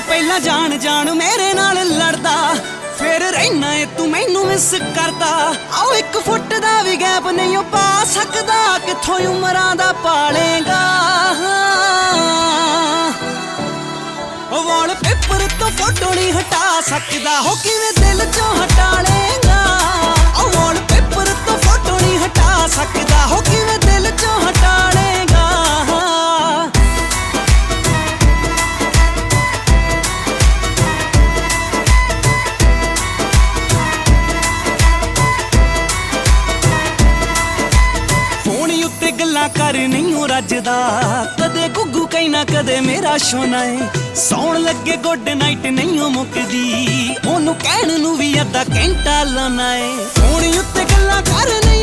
ਪਹਿਲਾਂ ਜਾਣ ਜਾਣ ਮੇਰੇ ਨਾਲ ਲੜਦਾ। ਫਿਰ ਰਹਿਣਾ ਏ ਤੂੰ ਮੈਨੂੰ ਮਿਸ ਕਰਦਾ। ਆਓ ਇੱਕ ਫੁੱਟ ਦਾ ਵੀ ਗੈਪ ਨਹੀਂ ਉਹ ਪਾ ਸਕਦਾ। ਕਿੱਥੋਂ ਉਮਰਾਂ ਦਾ ਪਾਲੇਗਾ। ਉਹ ਵਾਲ ਪੇਪਰ ਤੋਂ ਫੋਟੋ ਨਹੀਂ ਹਟਾ ਸਕਦਾ। ਹੋ ਕਿਵੇਂ ਦਿਲ ਚੋਂ ਹਟਾ ਉੱਤੇ ਕਰ ਨਹੀਂ ਉਹ ਰੱਜਦਾ ਕਦੇ ਗੁੱਗੂ ਕਈ ਨਾ, ਕਦੇ ਮੇਰਾ ਸੋਨਾ ਏ। ਸੌਣ ਲੱਗੇ ਗੁੱਡ ਨਾਈਟ ਨਹੀਂ ਉਹ ਮੁੱਕਦੀ। ਉਹਨੂੰ ਕਹਿਣ ਨੂੰ ਵੀ ਅੱਧਾ ਘੰਟਾ ਲਾਣਾ ਏ। ਫੋਨ ਉੱਤੇ ਗੱਲਾਂ ਕਰ ਨਹੀਂ